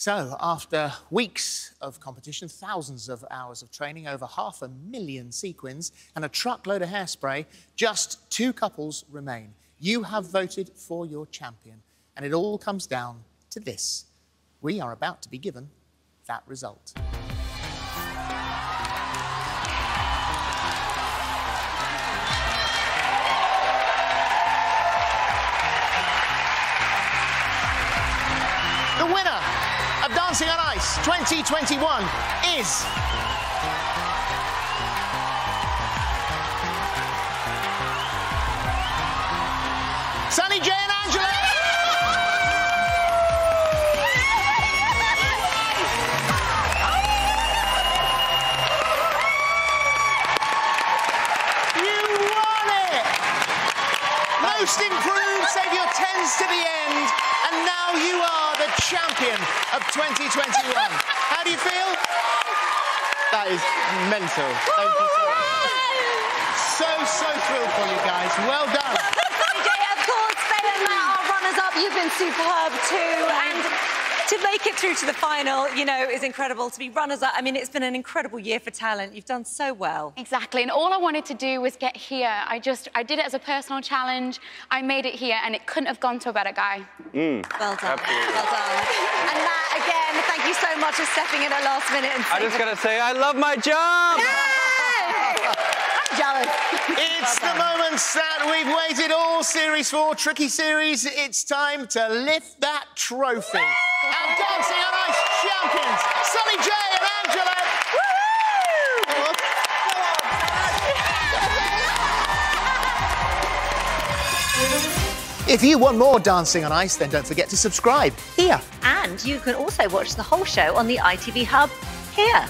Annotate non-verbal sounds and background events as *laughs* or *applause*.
So, after weeks of competition, thousands of hours of training, over half a million sequins, and a truckload of hairspray, just two couples remain. You have voted for your champion, and it all comes down to this. We are about to be given that result. The winner of Dancing on Ice 2021 is. Sonny Jay and Angela! You won it! Most improved, save your tens to the end, champion of 2021. *laughs* How do you feel? That is mental. Thank you so much. So, so thrilled for you guys. Well done. *laughs* DJ, of course, Ben and Matt are runners-up. You've been superb too, and to make it through to the final, you know, is incredible. To be runners-up, I mean, it's been an incredible year for talent. You've done so well. Exactly, and all I wanted to do was get here. I just, I did it as a personal challenge. I made it here, and it couldn't have gone to a better guy. Mm. Well done. Absolutely. Well done. And Matt, again, thank you so much for stepping in at last minute and I just saving- gotta say, I love my job. I'm jealous. It's that we've waited all series for. Tricky series, it's time to lift that trophy. Dancing on Ice champions, Sonny Jay and Angela. If you want more Dancing on Ice, then don't forget to subscribe here. And you can also watch the whole show on the ITV Hub here.